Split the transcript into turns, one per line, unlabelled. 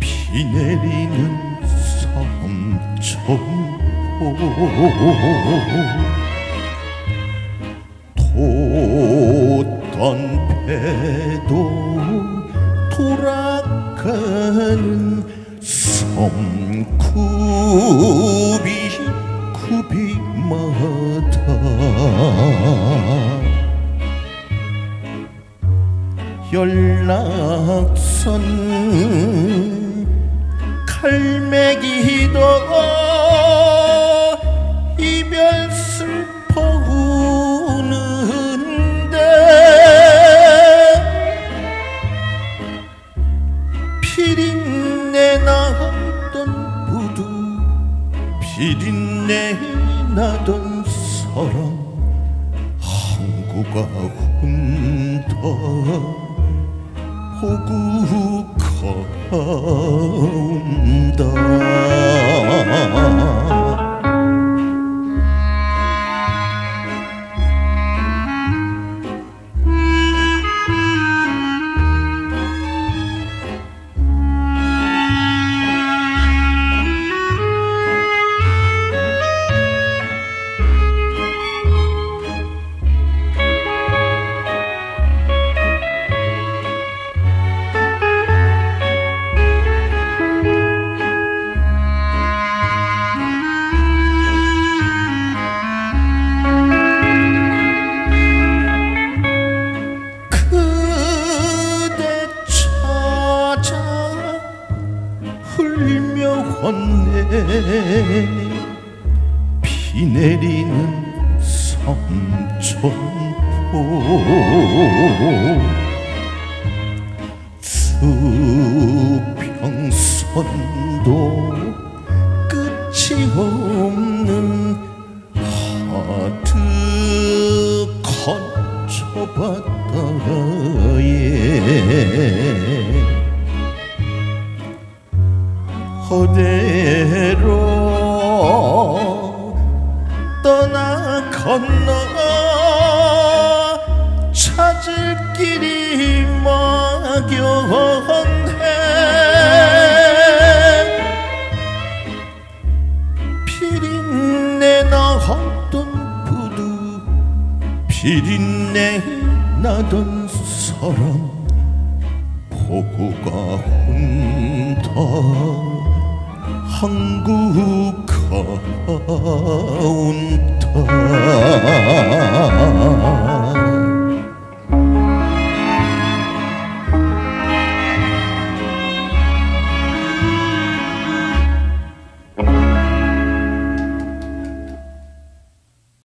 비 내리는 삼천포 돛단 배도 돌아가는 섬굽이 연락선 칼매기도 이별 슬퍼 우는데 피린내 나던 부두 피린내 나던 사랑 항구가 혼다 가온다 왔네. 비 내리는 삼천포. 수평선도 끝이 없는 하트 건초바다에 허대로 떠나 건너 찾을 길이 막연해. 피린내 나던 부두 피린내 나던 사람 보고가 혼다 한국 가온다